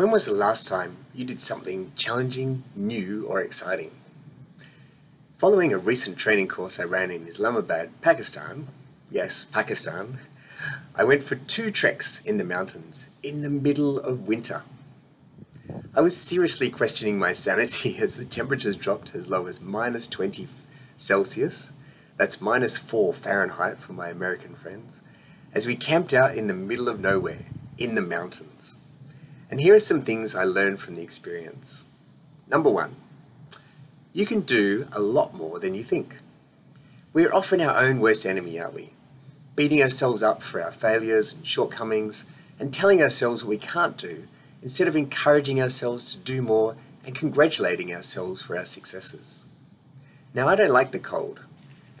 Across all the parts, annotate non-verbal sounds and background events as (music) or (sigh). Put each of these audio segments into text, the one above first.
When was the last time you did something challenging, new, or exciting? Following a recent training course I ran in Islamabad, Pakistan, yes, Pakistan, I went for two treks in the mountains in the middle of winter. I was seriously questioning my sanity (laughs) as the temperatures dropped as low as minus 20 Celsius, that's minus 4 Fahrenheit for my American friends, as we camped out in the middle of nowhere, in the mountains. And here are some things I learned from the experience. Number one, you can do a lot more than you think. We're often our own worst enemy, aren't we? Beating ourselves up for our failures and shortcomings and telling ourselves what we can't do instead of encouraging ourselves to do more and congratulating ourselves for our successes. Now, I don't like the cold,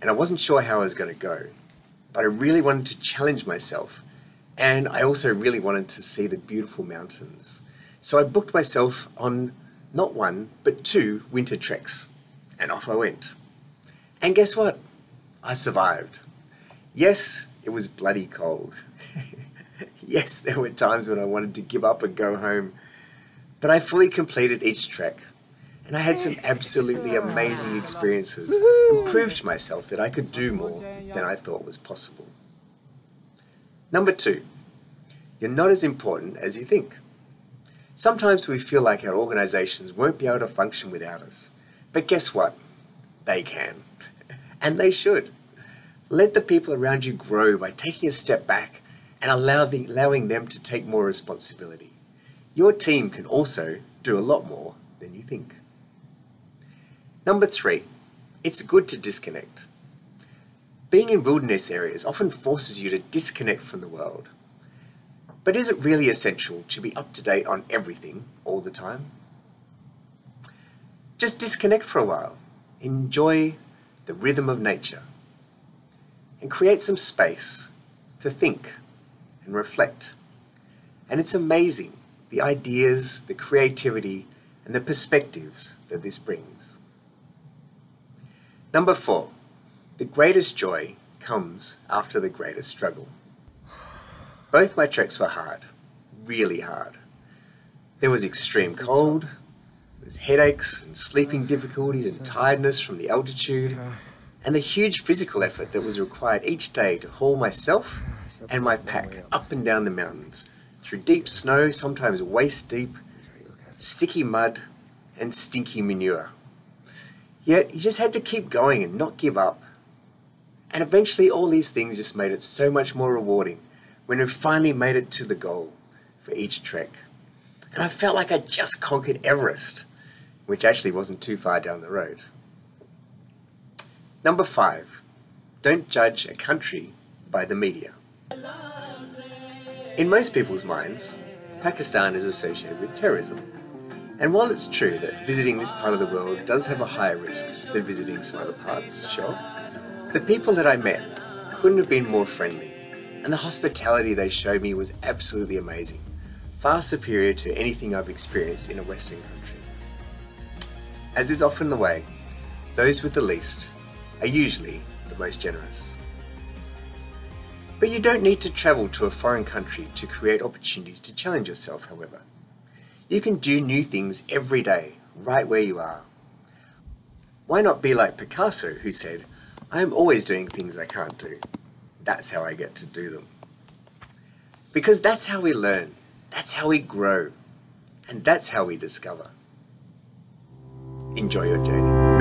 and I wasn't sure how I was going to go, but I really wanted to challenge myself and I also really wanted to see the beautiful mountains. So I booked myself on not one, but two winter treks. And off I went. And guess what? I survived. Yes, it was bloody cold. (laughs) yes, there were times when I wanted to give up and go home. But I fully completed each trek. And I had some (laughs) absolutely amazing experiences and proved to myself that I could do more than I thought was possible. Number two, you're not as important as you think. Sometimes we feel like our organizations won't be able to function without us. But guess what? They can. (laughs) and they should. Let the people around you grow by taking a step back and allowing them to take more responsibility. Your team can also do a lot more than you think. Number three, it's good to disconnect. Being in wilderness areas often forces you to disconnect from the world. But is it really essential to be up to date on everything all the time? Just disconnect for a while. Enjoy the rhythm of nature. And create some space to think and reflect. And it's amazing the ideas, the creativity, and the perspectives that this brings. Number four, the greatest joy comes after the greatest struggle. Both my treks were hard, really hard. There was extreme cold, there's headaches and sleeping difficulties and tiredness from the altitude, and the huge physical effort that was required each day to haul myself and my pack up and down the mountains through deep snow, sometimes waist deep, sticky mud, and stinky manure. Yet you just had to keep going and not give up. And eventually, all these things just made it so much more rewarding when we finally made it to the goal for each trek. And I felt like I just conquered Everest, which actually wasn't too far down the road. Number five, don't judge a country by the media. In most people's minds, Pakistan is associated with terrorism. And while it's true that visiting this part of the world does have a higher risk than visiting some other parts, sure, the people that I met couldn't have been more friendly, and the hospitality they showed me was absolutely amazing, far superior to anything I've experienced in a Western country. As is often the way, those with the least are usually the most generous. But you don't need to travel to a foreign country to create opportunities to challenge yourself, however. You can do new things every day, right where you are. Why not be like Picasso, who said, I am always doing things I can't do. That's how I get to do them. Because that's how we learn, that's how we grow, and that's how we discover. Enjoy your journey.